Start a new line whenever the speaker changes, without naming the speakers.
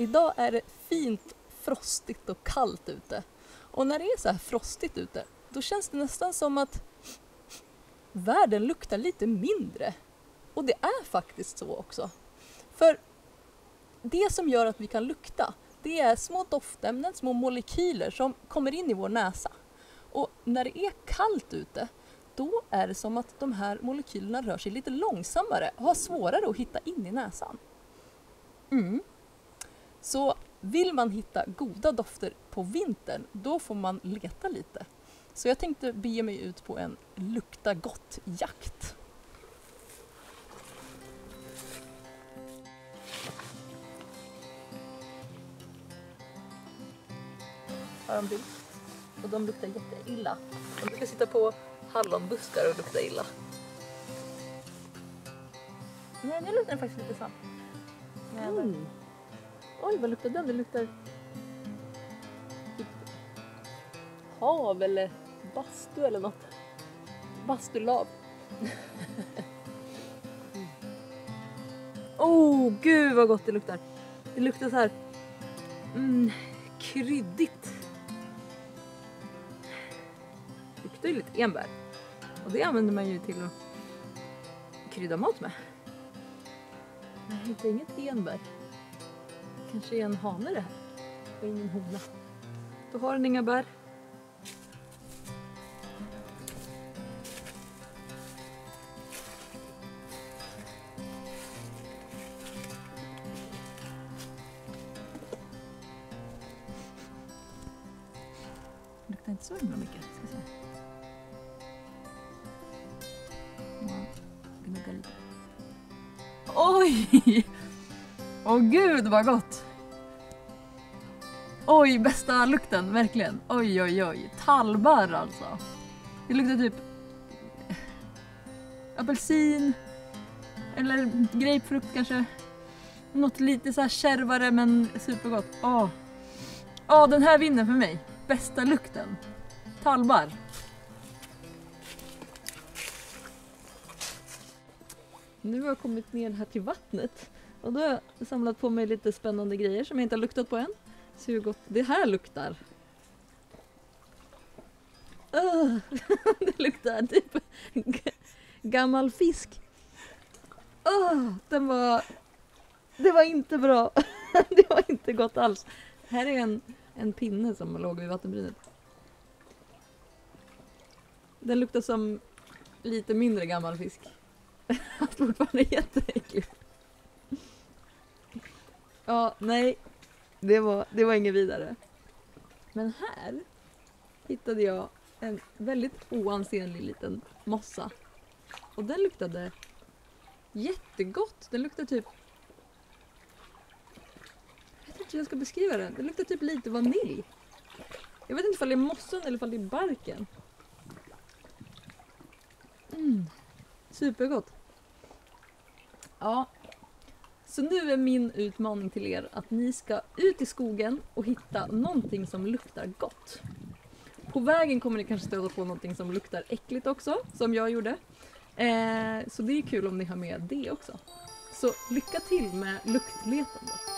Idag är det fint frostigt och kallt ute. Och när det är så här frostigt ute, då känns det nästan som att världen luktar lite mindre. Och det är faktiskt så också. För det som gör att vi kan lukta, det är små doftämnen, små molekyler som kommer in i vår näsa. Och när det är kallt ute, då är det som att de här molekylerna rör sig lite långsammare och har svårare att hitta in i näsan. Mm. Så vill man hitta goda dofter på vintern, då får man leta lite. Så jag tänkte bege mig ut på en lukta gott-jakt. Har de bild? Och de luktar jätteilla. De brukar sitta på hallonbuskar och lukta illa. Nej, nu luktar den faktiskt lite svamp. Mm. Oj, vad luktar den? Det luktar typ hav eller bastu eller något. Bastulav. oh, gud vad gott det luktar. Det luktar så här mm, kryddigt. Det luktar ju lite enbär. Och det använder man ju till att krydda mat med. Nej, det inget enbär. Kanske är en hane det här. Och ingen hona. Då har den inga bär. Det luktar inte så himla mycket. Ska se. Ja, gnugga lite. Oj! Åh gud vad gott! Oj, bästa lukten, verkligen. Oj, oj, oj. Tallbarr alltså. Det luktar typ apelsin eller grapefrukt kanske. Något lite så här kärvare men supergott. Åh, Åh, den här vinner för mig. Bästa lukten. Tallbarr. Nu har jag kommit ner här till vattnet och då har jag samlat på mig lite spännande grejer som jag inte har luktat på än. Se hur gott det här luktar. Uh, det luktar typ gammal fisk. Uh, den var... Det var inte bra. det var inte gott alls. Här är en, en pinne som låg vid vattenbrynet. Den luktar som lite mindre gammal fisk. Fast fortfarande jätteäckligt. Ja, nej. Det var, det var inget vidare. Men här hittade jag en väldigt oansenlig liten mossa. Och den luktade jättegott. Den luktade typ... Jag vet inte hur jag ska beskriva den. Den luktar typ lite vanilj. Jag vet inte om det är mossan eller om det är barken. Mm. Supergott. Ja. Så nu är min utmaning till er att ni ska ut i skogen och hitta någonting som luktar gott. På vägen kommer ni kanske stöta på någonting som luktar äckligt också, som jag gjorde. Eh, så det är kul om ni har med det också. Så lycka till med luktletandet.